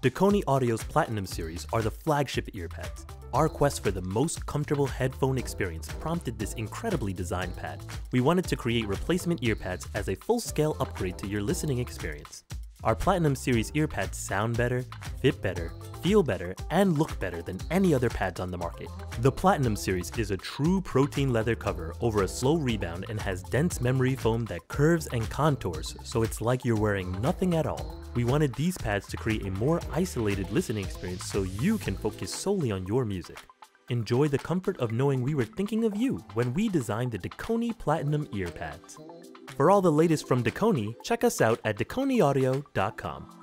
Dekoni Audio's Platinum series are the flagship earpads. Our quest for the most comfortable headphone experience prompted this incredibly designed pad. We wanted to create replacement earpads as a full-scale upgrade to your listening experience. Our Platinum Series earpads sound better, fit better, feel better, and look better than any other pads on the market. The Platinum Series is a true protein leather cover over a slow rebound and has dense memory foam that curves and contours, so it's like you're wearing nothing at all. We wanted these pads to create a more isolated listening experience so you can focus solely on your music. Enjoy the comfort of knowing we were thinking of you when we designed the Dekoni Platinum earpads. For all the latest from Dekoni, check us out at dekoniaudio.com.